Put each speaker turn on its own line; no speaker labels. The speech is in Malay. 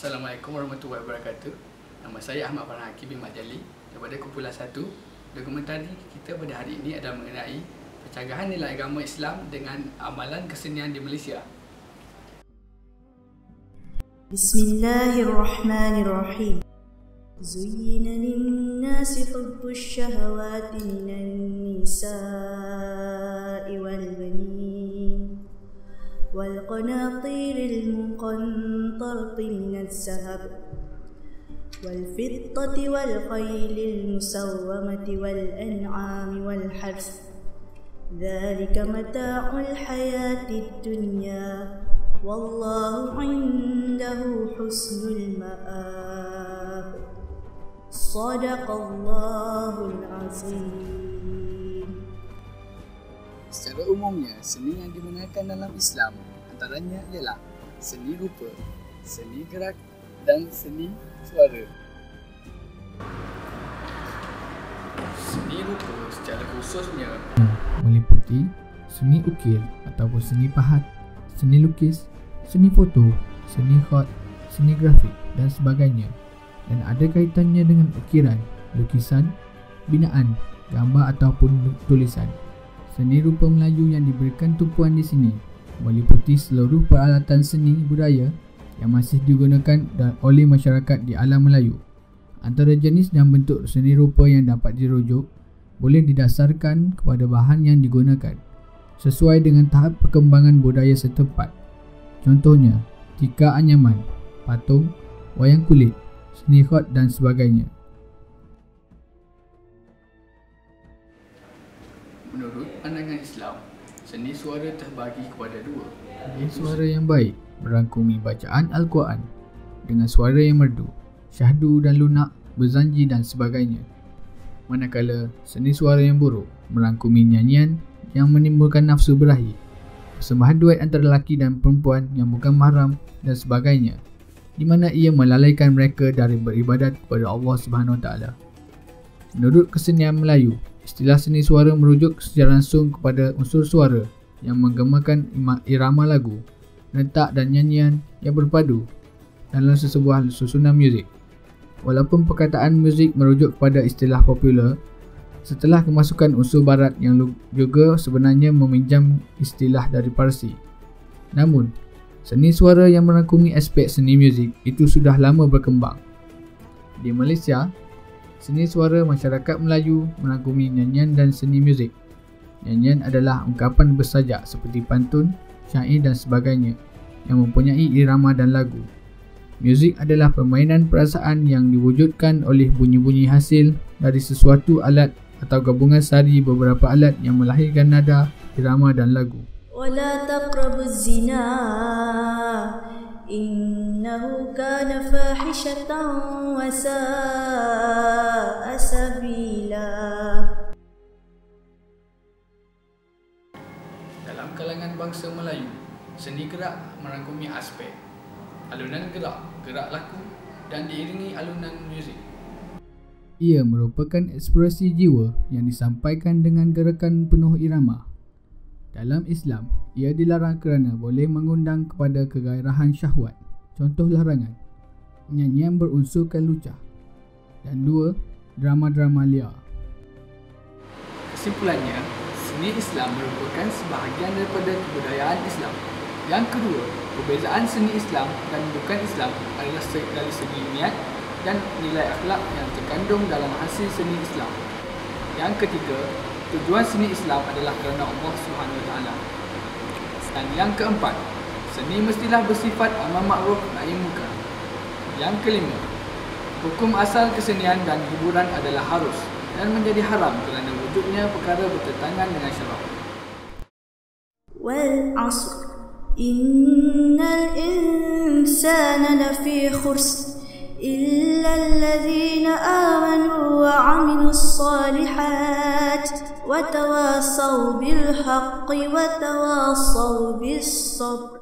Assalamualaikum warahmatullahi wabarakatuh. Nama saya Ahmad Farhan Hakim bin Mat Jali daripada kumpulan 1. Dokumentari kita pada hari ini adalah mengenai pencegahan nilai agama Islam dengan amalan kesenian di Malaysia.
Bismillahirrahmanirrahim. زين للناس حب الشهوات من النساء والبنين والقناطير المقنطرة من الذهب والفضة والخيل المسومة والأنعام والحرث. ذلك متاع الحياة الدنيا والله عنده حسن المآب. صدق الله العظيم.
Secara umumnya, seni yang digunakan dalam Islam antaranya ialah seni rupa, seni gerak dan seni suara. Seni rupa secara khususnya
meliputi seni ukir ataupun seni pahat, seni lukis, seni foto, seni khot, seni grafik dan sebagainya dan ada kaitannya dengan ukiran, lukisan, binaan, gambar ataupun tulisan. Seni rupa Melayu yang diberikan tumpuan di sini meliputi seluruh peralatan seni budaya yang masih digunakan oleh masyarakat di alam Melayu. Antara jenis dan bentuk seni rupa yang dapat dirujuk boleh didasarkan kepada bahan yang digunakan sesuai dengan tahap perkembangan budaya setempat. Contohnya, tika anyaman, patung, wayang kulit, seni khot dan sebagainya.
menurut Islam, seni suara terbagi kepada dua.
Seni suara yang baik merangkumi bacaan Al-Quran dengan suara yang merdu, syahdu dan lunak, berzanji dan sebagainya. Manakala seni suara yang buruk merangkumi nyanyian yang menimbulkan nafsu berahi, persembahan duet antara lelaki dan perempuan yang bukan mahram dan sebagainya di mana ia melalaikan mereka dari beribadat kepada Allah Subhanahu Wa Taala. Menurut kesenian Melayu, istilah seni suara merujuk secara langsung kepada unsur suara yang menggemakan irama lagu, rentak dan nyanyian yang berpadu dalam sesebuah susunan muzik. Walaupun perkataan muzik merujuk kepada istilah popular, setelah kemasukan unsur barat yang juga sebenarnya meminjam istilah dari Parsi. Namun, seni suara yang merangkumi aspek seni muzik itu sudah lama berkembang. Di Malaysia, seni suara masyarakat Melayu merangkumi nyanyian dan seni muzik. Nyanyian adalah ungkapan bersajak seperti pantun, syair dan sebagainya yang mempunyai irama dan lagu. Muzik adalah permainan perasaan yang diwujudkan oleh bunyi-bunyi hasil dari sesuatu alat atau gabungan sari beberapa alat yang melahirkan nada, irama dan lagu.
ولا تقربوا الزنا إنه كان فاحشة وساء سبيلا
Dalam kalangan bangsa Melayu, seni gerak merangkumi aspek alunan gerak, gerak laku dan diiringi alunan muzik.
Ia merupakan ekspresi jiwa yang disampaikan dengan gerakan penuh irama. Dalam Islam, ia dilarang kerana boleh mengundang kepada kegairahan syahwat. Contoh larangan, nyanyian berunsurkan lucah. Dan dua, drama-drama liar.
Kesimpulannya, seni Islam merupakan sebahagian daripada kebudayaan Islam. Yang kedua, perbezaan seni Islam dan bukan Islam adalah dari segi niat dan nilai akhlak yang terkandung dalam hasil seni Islam. Yang ketiga, tujuan seni Islam adalah kerana Allah Subhanahu Wa Taala. Dan yang keempat, seni mestilah bersifat amar makruf nahi munkar. Yang kelima, hukum asal kesenian dan hiburan adalah harus dan menjadi haram kerana wujudnya perkara bertentangan dengan syarak.
والعصر إن الإنسان لفي خسر إلا الذين آمنوا وعملوا الصالحات وتواصوا بالحق وتواصوا بالصبر.